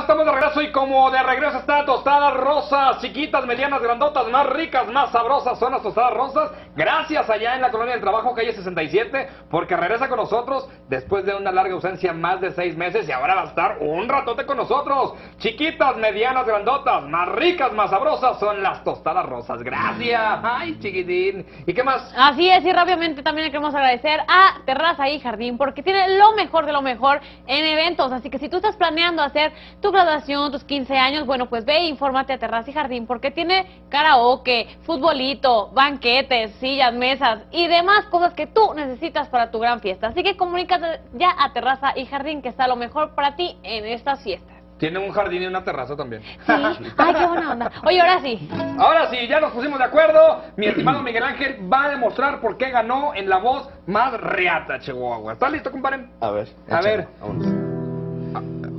estamos de regreso y como de regreso está tostadas rosas, chiquitas, medianas, grandotas, más ricas, más sabrosas son las tostadas rosas. Gracias allá en la colonia del trabajo, calle 67, porque regresa con nosotros después de una larga ausencia, más de seis meses, y ahora va a estar un ratote con nosotros. Chiquitas, medianas, grandotas, más ricas, más sabrosas son las tostadas rosas. Gracias. Ay, chiquitín. ¿Y qué más? Así es, y rápidamente también le queremos agradecer a Terraza y Jardín porque tiene lo mejor de lo mejor en eventos. Así que si tú estás planeando hacer tu graduación, tus 15 años, bueno, pues ve e infórmate a Terraza y Jardín porque tiene karaoke, futbolito, banquetes, sillas, mesas y demás cosas que tú necesitas para tu gran fiesta. Así que comunícate ya a Terraza y Jardín que está lo mejor para ti en estas fiestas. Tiene un jardín y una terraza también. Sí, ay, qué buena onda. Oye, ahora sí. Ahora sí, ya nos pusimos de acuerdo. Mi estimado Miguel Ángel va a demostrar por qué ganó en la voz más reata, Chihuahua. ¿Estás listo, compadre? A ver. A échale, ver. vámonos.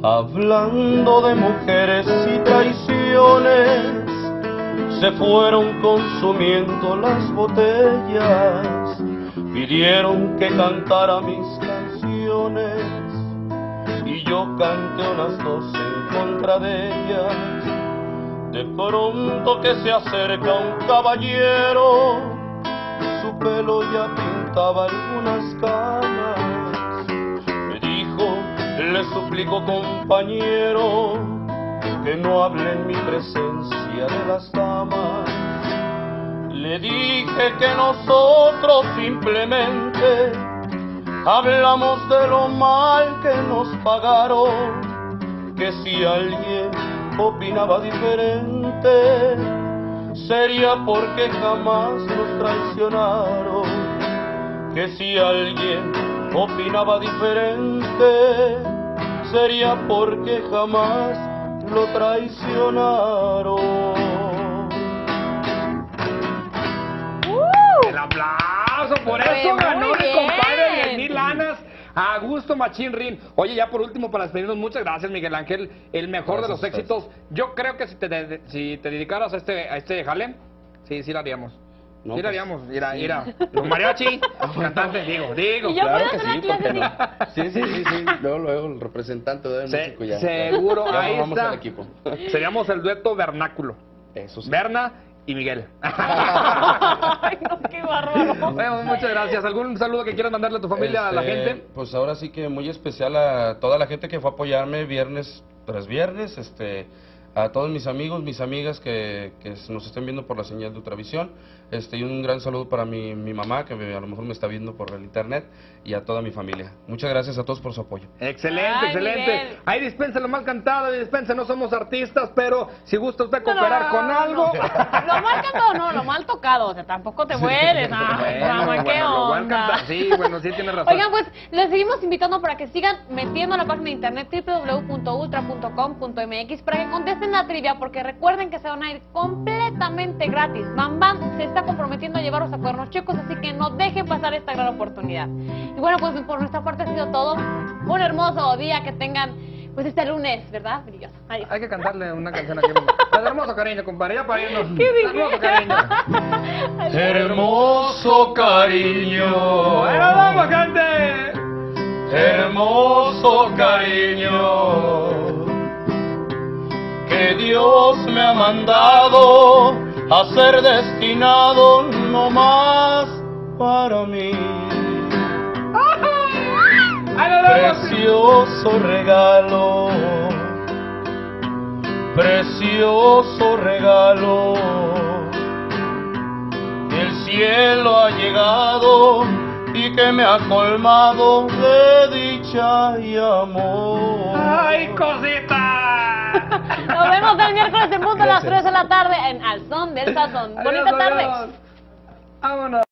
Hablando de mujeres y traiciones, se fueron consumiendo las botellas, pidieron que cantara mis canciones y yo canté unas dos en contra de ellas. De pronto que se acerca un caballero, su pelo ya pintaba algunas canas. Suplico compañero, que no hable en mi presencia de las damas. Le dije que nosotros simplemente hablamos de lo mal que nos pagaron, que si alguien opinaba diferente, sería porque jamás nos traicionaron, que si alguien opinaba diferente, sería porque jamás lo traicionaron. El aplauso, por Muy eso ganó bien. compadre 10 mil lanas. A gusto, Machín Rin. Oye, ya por último, para despedirnos, muchas gracias, Miguel Ángel. El mejor de los éxitos. Yo creo que si te, de- si te dedicaras a este, a este jale, sí, sí lo haríamos. No, sí lo pues, haríamos. Mira, sí. mira. Los mariachi, cantante, digo, digo. Y yo Claro que sí, una ¿por qué no? Sí, sí, sí, sí. Luego, luego el representante de Se- México ya. seguro, ya ahí vamos está. al equipo. Seríamos el dueto vernáculo. Eso sí. Berna y Miguel. Ay, no, qué bárbaro. Bueno, muchas gracias. ¿Algún saludo que quieras mandarle a tu familia, a la Este, gente? Pues ahora sí que muy especial a toda la gente que fue a apoyarme viernes tras viernes, este, a todos mis amigos, mis amigas que, que nos estén viendo por la señal de Ultravisión, este, y un gran saludo para mi, mi mamá que me- a lo mejor me está viendo por el internet y a toda mi familia. Muchas gracias a todos por su apoyo. Excelente, Ay, excelente. Miguel. Ahí dispensa lo mal cantado y dispensa, no somos artistas, pero si gusta usted cooperar No, con no, algo. no. Lo mal cantado, no, lo mal tocado. O sea, tampoco te mueres. Qué bueno, Sí, bueno, sí tiene razón. Oigan, pues les seguimos invitando para que sigan metiendo a la página de internet www.ultra.com.mx para que contesten la trivia, porque recuerden que se van a ir completamente gratis. Bam Bam se está comprometiendo a llevarlos a cuernos chicos, así que no dejen pasar esta gran oportunidad. Y bueno, pues por nuestra parte ha sido todo. Un hermoso día que tengan, pues este lunes, ¿verdad? Brilloso. Adiós. Hay que cantarle una canción aquí. El hermoso cariño, compadre, ya para irnos. ¿Qué dije? Hermoso cariño. Hermoso cariño, hermoso cariño que Dios me ha mandado a ser destinado no más para mí. Precioso regalo, precioso regalo. El cielo ha llegado y que me ha colmado de dicha y amor. ¡Ay, cosita! Nos vemos el miércoles en punto a las 3 de la tarde en Al Son del Sazón. Bonita tarde. adiós. Vámonos.